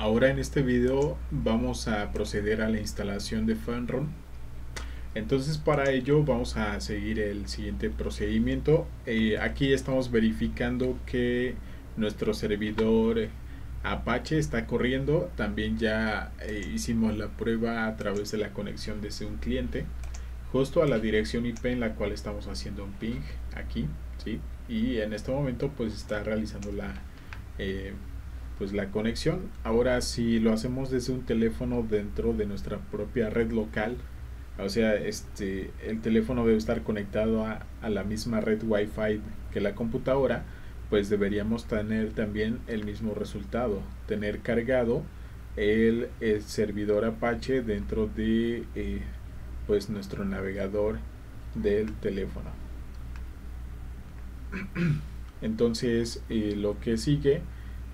Ahora en este video vamos a proceder a la instalación de Fanron. Entonces para ello vamos a seguir el siguiente procedimiento. Eh, aquí estamos verificando que nuestro servidor Apache está corriendo. También ya eh, hicimos la prueba a través de la conexión desde un cliente justo a la dirección IP en la cual estamos haciendo un ping aquí. ¿sí? Y en este momento pues está realizando la... Eh, pues la conexión. Ahora si lo hacemos desde un teléfono dentro de nuestra propia red local, o sea, este el teléfono debe estar conectado a, la misma red Wi-Fi que la computadora, pues deberíamos tener también el mismo resultado, tener cargado el, servidor Apache dentro de eh, pues nuestro navegador del teléfono. Entonces, eh, lo que sigue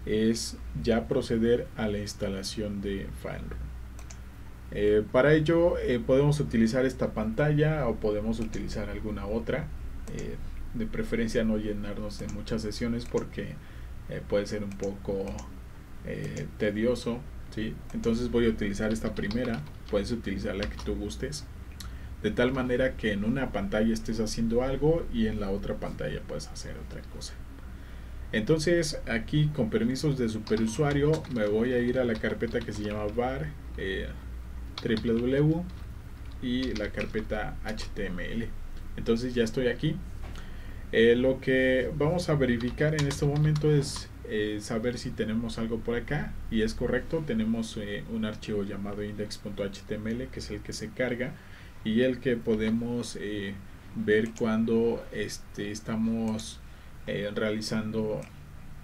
es ya proceder a la instalación de FileRoom. Eh, para ello eh, podemos utilizar esta pantalla o podemos utilizar alguna otra. Eh, de preferencia no llenarnos de muchas sesiones porque puede ser un poco tedioso. ¿sí? Entonces voy a utilizar esta primera. Puedes utilizar la que tú gustes. De tal manera que en una pantalla estés haciendo algo y en la otra pantalla puedes hacer otra cosa. Entonces aquí con permisos de superusuario me voy a ir a la carpeta que se llama eh, www y la carpeta html. Entonces ya estoy aquí. Eh, lo que vamos a verificar en este momento es eh, saber si tenemos algo por acá y es correcto. Tenemos un archivo llamado index.html que es el que se carga y el que podemos ver cuando este, estamos eh, realizando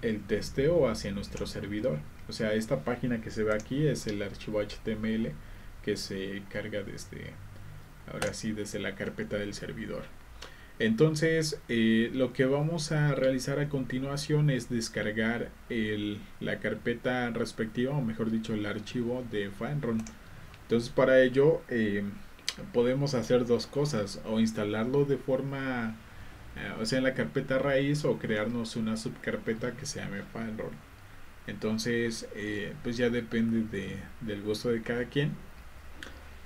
el testeo hacia nuestro servidor. O sea, esta página que se ve aquí es el archivo HTML que se carga desde, ahora sí, desde la carpeta del servidor. Entonces, eh, lo que vamos a realizar a continuación es descargar la carpeta respectiva, o mejor dicho, el archivo de FileRun. Entonces, para ello, eh, podemos hacer dos cosas, o instalarlo de forma eh, o sea en la carpeta raíz o crearnos una subcarpeta que se llame FileRoll entonces eh, pues ya depende de, del gusto de cada quien.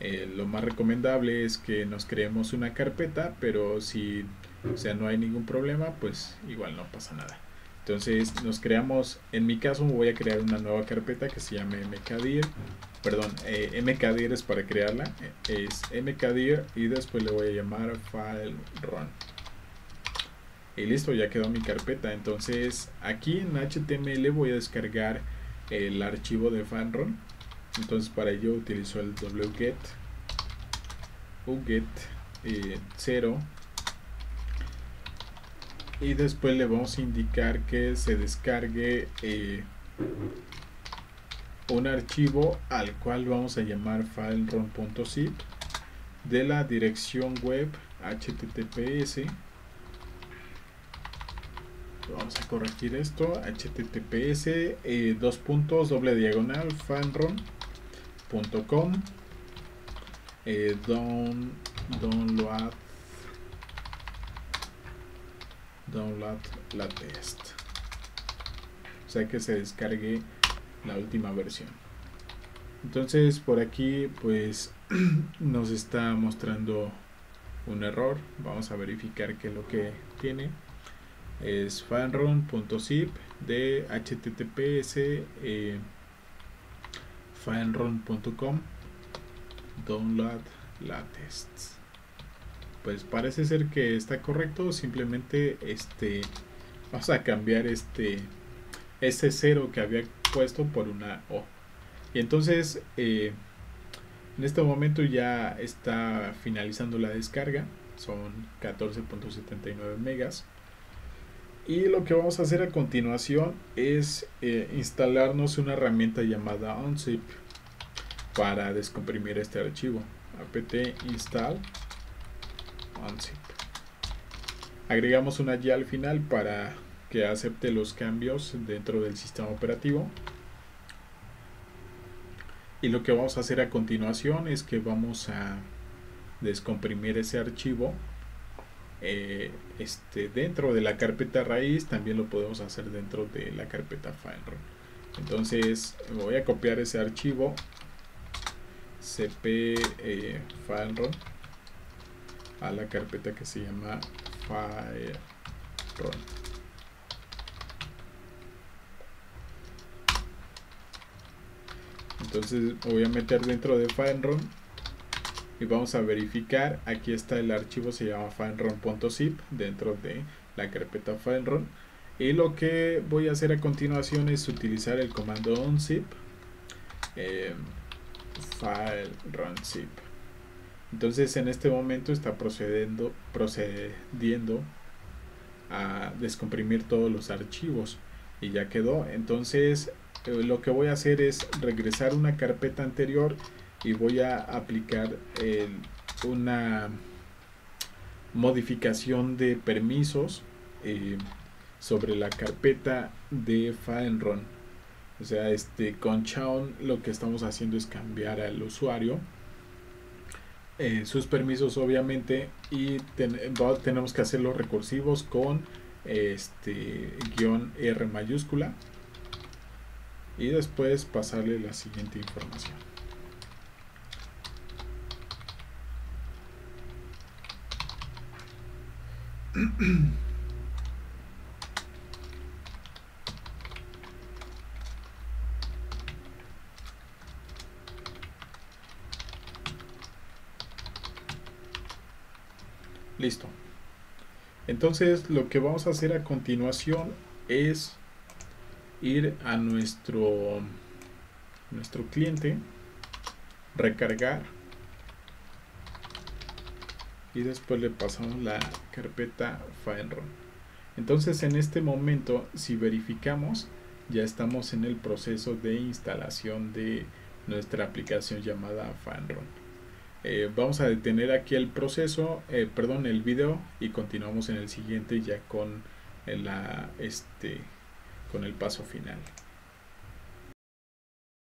Eh, lo más recomendable es que nos creemos una carpeta pero si o sea no hay ningún problema pues igual no pasa nada. Entonces nos creamos en mi caso voy a crear una nueva carpeta que se llame mkdir perdón mkdir es para crearla es mkdir y después le voy a llamar FileRun y listo ya quedó mi carpeta. Entonces aquí en html voy a descargar el archivo de fanron. Entonces para ello utilizo el wget uget 0 eh, y después le vamos a indicar que se descargue eh, un archivo al cual vamos a llamar fileron.zip de la dirección web https vamos a corregir esto. Https eh, dos puntos doble diagonal fanron.com eh, don, download download la test. O sea que se descargue la última versión. Entonces por aquí pues nos está mostrando un error. Vamos a verificar qué es lo que tiene es fanron.zip de https eh, fanron.com download la tests. Pues parece ser que está correcto simplemente este vamos a cambiar este ese cero que había puesto por una o. Y entonces eh, en este momento ya está finalizando la descarga son 14.79 megas y lo que vamos a hacer a continuación es eh, instalarnos una herramienta llamada unzip para descomprimir este archivo. apt install unzip. Agregamos una ya al final para que acepte los cambios dentro del sistema operativo. Y lo que vamos a hacer a continuación es que vamos a descomprimir ese archivo eh, este, dentro de la carpeta raíz, también lo podemos hacer dentro de la carpeta FileRun. entonces voy a copiar ese archivo cp eh, fileron a la carpeta que se llama fileron entonces voy a meter dentro de fileron y vamos a verificar aquí está el archivo se llama fileron.zip dentro de la carpeta fileron y lo que voy a hacer a continuación es utilizar el comando unzip eh, zip. Entonces en este momento está procediendo procediendo a descomprimir todos los archivos y ya quedó. Entonces eh, lo que voy a hacer es regresar una carpeta anterior y voy a aplicar una modificación de permisos eh, sobre la carpeta de FileRun. O sea, este, con Chaon lo que estamos haciendo es cambiar al usuario eh, sus permisos obviamente y tenemos que hacerlos recursivos con este guion R mayúscula y después pasarle la siguiente información. Listo. Entonces lo que vamos a hacer a continuación es ir a nuestro nuestro cliente, recargar y después le pasamos la carpeta FileRun. Entonces en este momento si verificamos ya estamos en el proceso de instalación de nuestra aplicación llamada FileRun. Eh, vamos a detener aquí el proceso, eh, perdón, el video y continuamos en el siguiente ya con la este con el paso final.